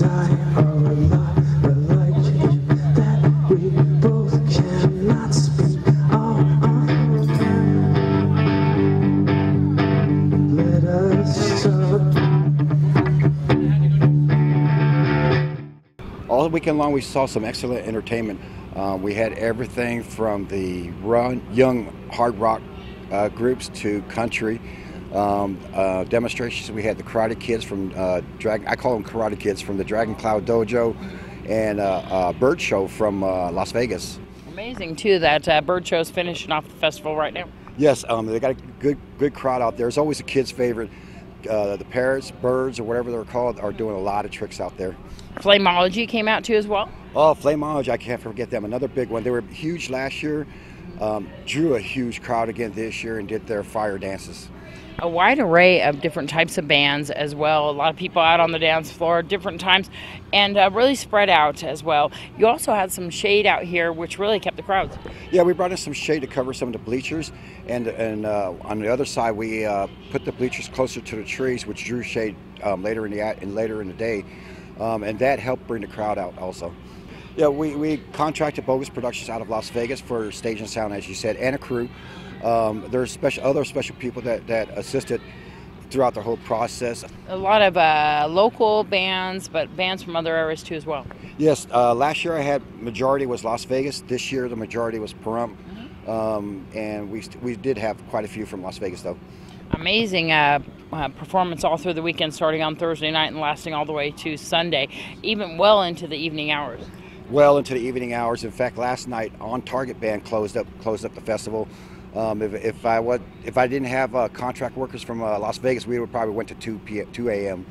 all All weekend long, we saw some excellent entertainment. Uh, we had everything from the run, young hard rock uh, groups to country um, uh, demonstrations. We had the Karate Kids from uh, Dragon. I call them Karate Kids from the Dragon Cloud Dojo, and uh, uh, Bird Show from uh, Las Vegas. Amazing too that uh, Bird is finishing off the festival right now. Yes, um, they got a good good crowd out there. It's always a kid's favorite. Uh, the parrots, birds, or whatever they're called, are doing a lot of tricks out there. Flameology came out too as well. Oh, Flameology, I can't forget them. Another big one. They were huge last year. Um, drew a huge crowd again this year and did their fire dances. A wide array of different types of bands as well. A lot of people out on the dance floor, different times, and uh, really spread out as well. You also had some shade out here, which really kept the crowds. Yeah, we brought in some shade to cover some of the bleachers, and and uh, on the other side we uh, put the bleachers closer to the trees, which drew shade um, later in the and later in the day, um, and that helped bring the crowd out also. Yeah, we, we contracted Bogus Productions out of Las Vegas for stage and sound, as you said, and a crew. Um, there's special other special people that, that assisted throughout the whole process. A lot of uh, local bands, but bands from other areas too as well. Yes, uh, last year I had majority was Las Vegas. This year the majority was Pahrump, um, and we we did have quite a few from Las Vegas though. Amazing uh, uh, performance all through the weekend, starting on Thursday night and lasting all the way to Sunday, even well into the evening hours well into the evening hours. In fact, last night on Target Band closed up closed up the festival. Um, if, if I was if I didn't have uh, contract workers from uh, Las Vegas, we would probably went to 2 p 2 a.m.